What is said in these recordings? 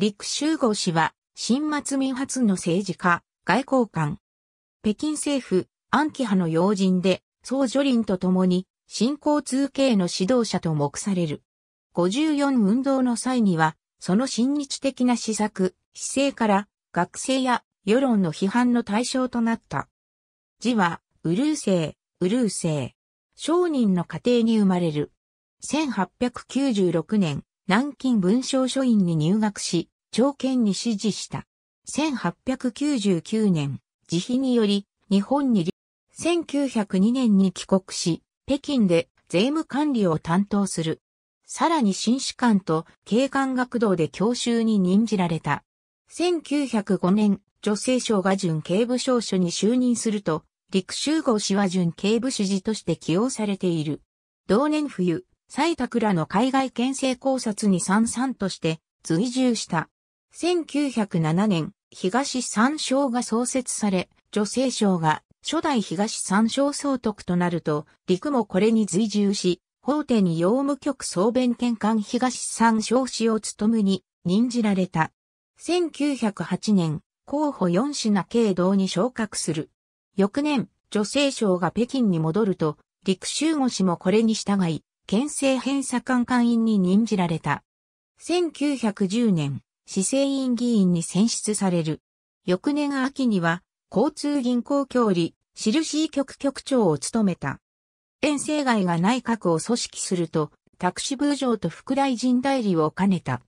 陸修吾氏は、新末民初の政治家、外交官。北京政府、安徽派の要人で、総女林と共に、新交通系の指導者と目される。54運動の際には、その親日的な施策、姿勢から、学生や世論の批判の対象となった。字は、ウルーセイ、ウルーセイ。商人の家庭に生まれる。1896年、南京文章書院に入学し、朝見に指示した。1899年、自費により、日本に、1902年に帰国し、北京で税務管理を担当する。さらに新士官と警官学堂で教習に任じられた。1905年、女性省が準警部省所に就任すると、陸州号氏は準警部主事として起用されている。同年冬、蔡拓らの海外県政考察に参々として随従した。1907年、東三省が創設され、女性省が初代東三省総督となると、陸もこれに随従し、法廷に用務局総弁検官東三省氏を務むに任じられた。1908年、候補四品慶道に昇格する。翌年、女性省が北京に戻ると、陸州護氏もこれに従い、県政編査官官員に任じられた。1910年、市政院議員に選出される。翌年秋には、交通銀行協理、印局局長を務めた。遠征外が内閣を組織すると、宅地部長と副大臣代理を兼ねた。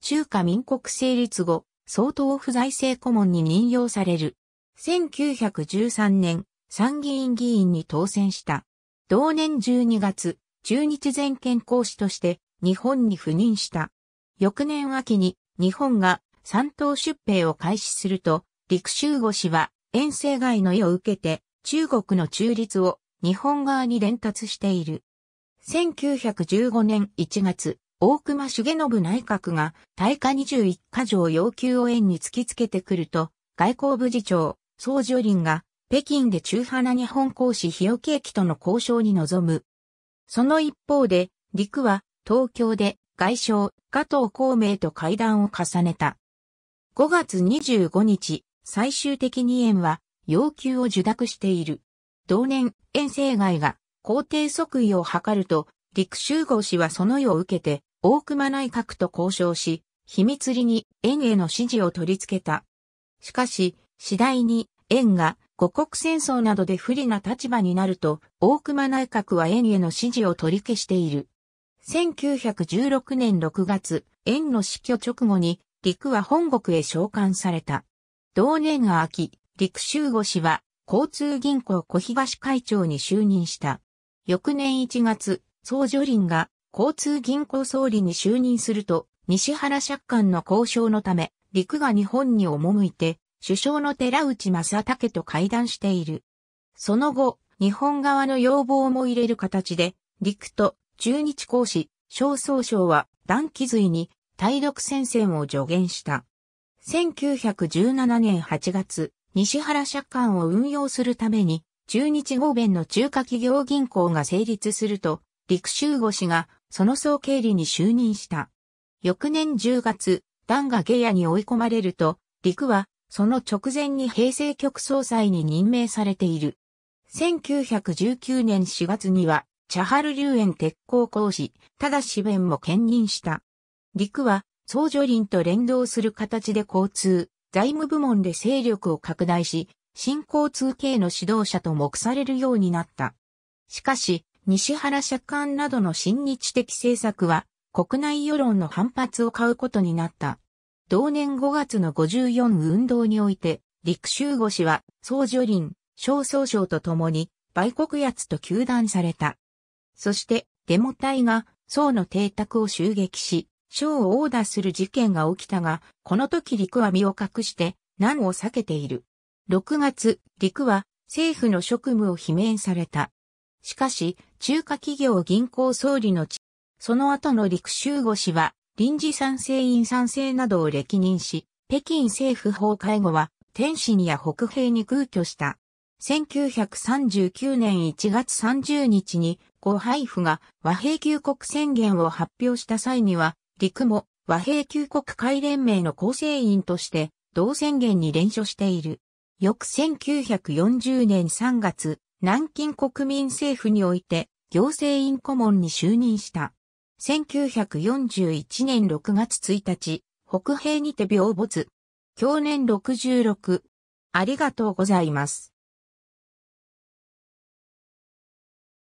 中華民国成立後、総統府財政顧問に任用される。1913年、参議院議員に当選した。同年12月、中日全権公使として日本に赴任した。翌年秋に日本が三島出兵を開始すると、陸州護氏は遠征外の意を受けて中国の中立を日本側に伝達している。1915年1月、大隈重信内閣が大化21箇条要求を円に突きつけてくると、外交部次長、総女林が北京で中華な日本公使日置駅との交渉に臨む。その一方で、陸は東京で外相、加藤孔明と会談を重ねた。5月25日、最終的に円は要求を受諾している。同年、遠征外が皇帝即位を図ると、陸州号氏はその世を受けて、大熊内閣と交渉し、秘密裏に円への指示を取り付けた。しかし、次第に円が五国戦争などで不利な立場になると、大熊内閣は円への支持を取り消している。1916年6月、円の死去直後に、陸は本国へ召喚された。同年秋、陸州護氏は、交通銀行小東会長に就任した。翌年1月、総女林が交通銀行総理に就任すると、西原借款の交渉のため、陸が日本に赴いて、首相の寺内正武と会談している。その後、日本側の要望も入れる形で、陸と中日公使、小総省は断気髄に対独戦線を助言した。1917年8月、西原借款を運用するために、中日合弁の中華企業銀行が成立すると、陸州護氏がその総経理に就任した。翌年10月、ダンが下野に追い込まれると、陸はその直前に平成局総裁に任命されている。1919年4月には、チャハル流園鉄鋼講師、ただし弁も兼任した。陸は、総女林と連動する形で交通、財務部門で勢力を拡大し、新交通系の指導者と目されるようになった。しかし、西原借款などの親日的政策は、国内世論の反発を買うことになった。同年5月の54運動において、陸州護氏は、総女林、小総省と共に、売国奴と求断された。そして、デモ隊が、宋の邸宅を襲撃し、省を横打する事件が起きたが、この時陸は身を隠して、難を避けている。6月、陸は、政府の職務を罷免された。しかし、中華企業銀行総理の地、その後の陸州護氏は、臨時賛成員賛成などを歴任し、北京政府法介護は、天津や北平に空居した。1939年1月30日に、呉配布が和平救国宣言を発表した際には、陸も和平旧国会連盟の構成員として、同宣言に連署している。翌1940年3月、南京国民政府において、行政院顧問に就任した。1941年6月1日、北平にて病没。去年66。ありがとうございます。